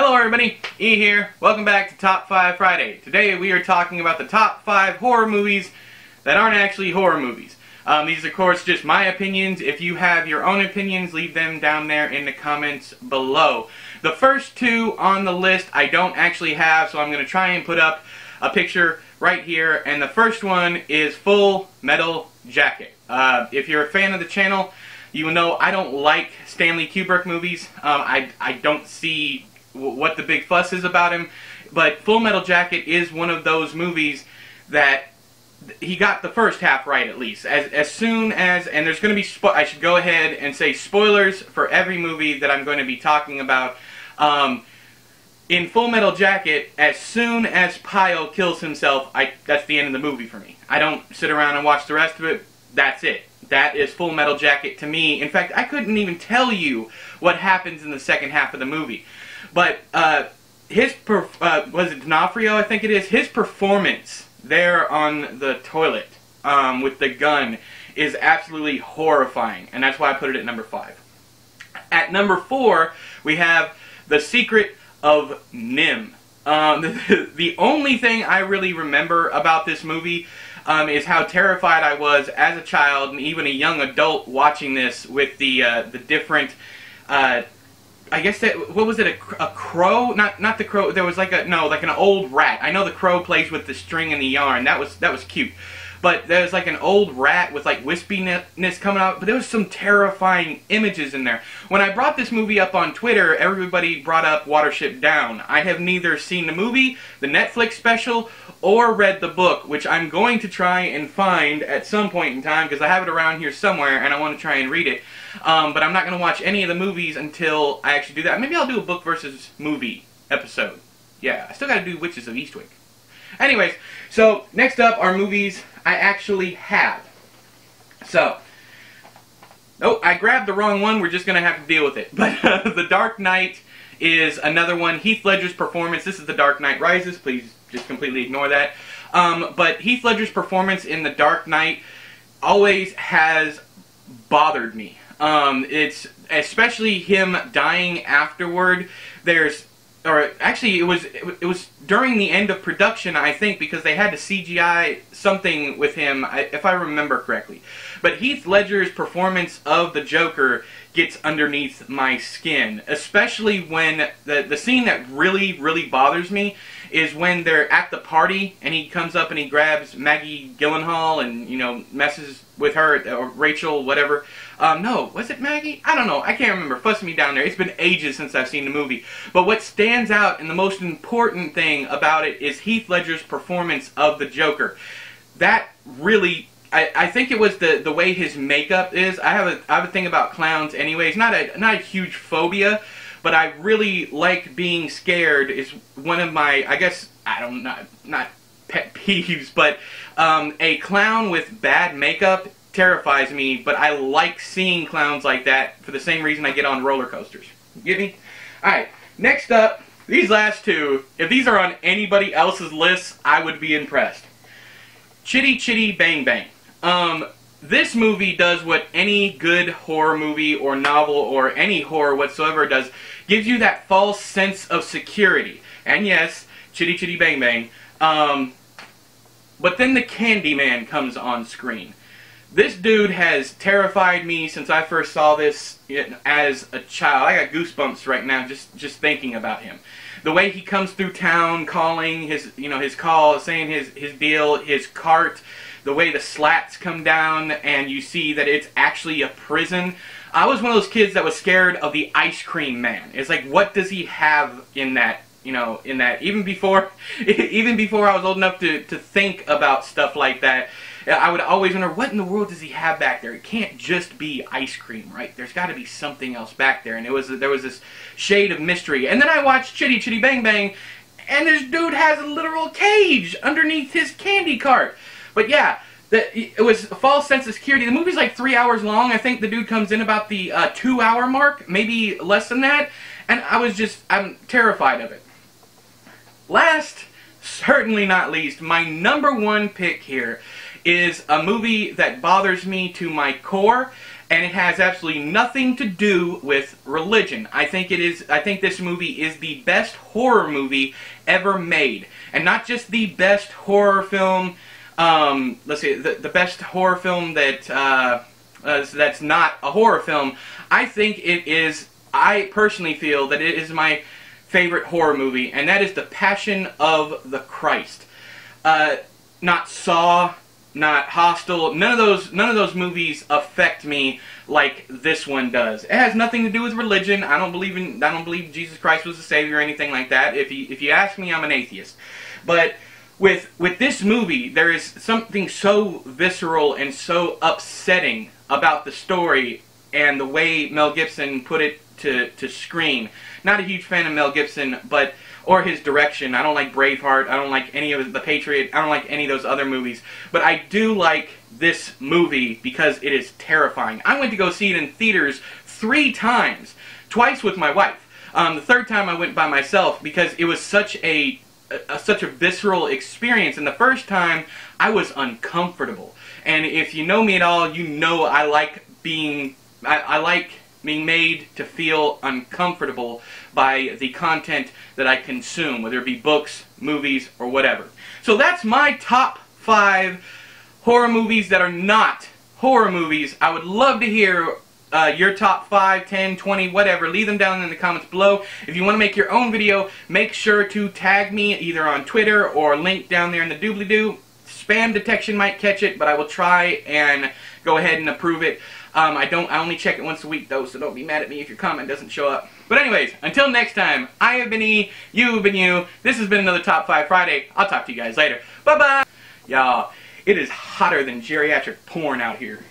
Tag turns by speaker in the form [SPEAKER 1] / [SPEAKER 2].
[SPEAKER 1] Hello everybody, E here. Welcome back to Top 5 Friday. Today we are talking about the top 5 horror movies that aren't actually horror movies. Um, these are of course just my opinions. If you have your own opinions, leave them down there in the comments below. The first two on the list I don't actually have, so I'm going to try and put up a picture right here. And the first one is Full Metal Jacket. Uh, if you're a fan of the channel, you will know I don't like Stanley Kubrick movies. Um, I, I don't see what the big fuss is about him. But Full Metal Jacket is one of those movies that he got the first half right at least. As as soon as and there's going to be I should go ahead and say spoilers for every movie that I'm going to be talking about. Um, in Full Metal Jacket, as soon as Pyle kills himself, I that's the end of the movie for me. I don't sit around and watch the rest of it. That's it. That is Full Metal Jacket to me. In fact, I couldn't even tell you what happens in the second half of the movie. But uh, his uh, was it D'Onofrio? I think it is. His performance there on the toilet um, with the gun is absolutely horrifying, and that's why I put it at number five. At number four, we have The Secret of NIMH. Um, the, the, only thing I really remember about this movie um, is how terrified I was as a child and even a young adult watching this with the uh, the different uh, I guess that what was it a, a crow? Not not the crow. There was like a no, like an old rat. I know the crow plays with the string and the yarn. That was that was cute. But there's like an old rat with like wispiness coming out. But there was some terrifying images in there. When I brought this movie up on Twitter, everybody brought up Watership Down. I have neither seen the movie, the Netflix special, or read the book, which I'm going to try and find at some point in time because I have it around here somewhere and I want to try and read it. Um, but I'm not going to watch any of the movies until I actually do that. Maybe I'll do a book versus movie episode. Yeah, I still got to do Witches of Eastwick. Anyways, so next up are movies I actually have. So, oh, I grabbed the wrong one. We're just going to have to deal with it. But uh, The Dark Knight is another one. Heath Ledger's performance. This is The Dark Knight Rises. Please just completely ignore that. Um, but Heath Ledger's performance in The Dark Knight always has bothered me. Um, it's especially him dying afterward. There's, or actually, it was it was during the end of production, I think, because they had to CGI something with him, if I remember correctly. But Heath Ledger's performance of the Joker gets underneath my skin, especially when the the scene that really really bothers me is when they're at the party and he comes up and he grabs Maggie Gyllenhaal and you know messes with her or Rachel whatever. Um, no, was it Maggie? I don't know. I can't remember. Fussing me down there. It's been ages since I've seen the movie. But what stands out and the most important thing about it is Heath Ledger's performance of the Joker. That really I, I think it was the, the way his makeup is. I have a I have a thing about clowns anyways. Not a not a huge phobia, but I really like being scared. Is one of my I guess I don't not not pet peeves, but um, a clown with bad makeup terrifies me. But I like seeing clowns like that for the same reason I get on roller coasters. get me? All right. Next up, these last two. If these are on anybody else's list, I would be impressed. Chitty Chitty Bang Bang. Um, this movie does what any good horror movie or novel or any horror whatsoever does. Gives you that false sense of security. And yes, Chitty Chitty Bang Bang. Um, but then the Candyman comes on screen. This dude has terrified me since I first saw this as a child. I got goosebumps right now just just thinking about him. The way he comes through town calling his you know his call, saying his his deal, his cart, the way the slats come down and you see that it's actually a prison. I was one of those kids that was scared of the ice cream man. It's like what does he have in that you know, in that even before even before I was old enough to, to think about stuff like that, I would always wonder what in the world does he have back there? It can't just be ice cream, right? There's got to be something else back there, and it was there was this shade of mystery. And then I watched Chitty Chitty Bang Bang, and this dude has a literal cage underneath his candy cart. But yeah, it was a false sense of security. The movie's like three hours long. I think the dude comes in about the uh, two hour mark, maybe less than that. And I was just, I'm terrified of it. Last, certainly not least, my number one pick here is a movie that bothers me to my core, and it has absolutely nothing to do with religion. I think it is I think this movie is the best horror movie ever made. And not just the best horror film um, let's see the, the best horror film that uh, uh, that's not a horror film. I think it is I personally feel that it is my favorite horror movie and that is The Passion of the Christ. Uh, not Saw, not Hostel. None of those none of those movies affect me like this one does. It has nothing to do with religion. I don't believe in I don't believe Jesus Christ was the savior or anything like that. If you if you ask me, I'm an atheist. But with with this movie, there is something so visceral and so upsetting about the story and the way Mel Gibson put it to to screen. Not a huge fan of Mel Gibson, but or his direction. I don't like Braveheart. I don't like any of The Patriot. I don't like any of those other movies. But I do like this movie because it is terrifying. I went to go see it in theaters three times, twice with my wife. Um, the third time I went by myself because it was such a, such a visceral experience. And the first time I was uncomfortable. And if you know me at all, you know I like being I, I like being made to feel uncomfortable by the content that I consume, whether it be books, movies, or whatever. So that's my top five horror movies that are not horror movies. I would love to hear uh, your top 5, 10, 20, whatever. Leave them down in the comments below. If you want to make your own video, make sure to tag me either on Twitter or link down there in the doobly-doo. Spam detection might catch it, but I will try and go ahead and approve it. Um, I don't. I only check it once a week though, so don't be mad at me if your comment doesn't show up. But anyways, until next time, I have been E, you have been you. This has been another Top 5 Friday. I'll talk to you guys later. Bye-bye. Y'all, it is hotter than geriatric porn out here.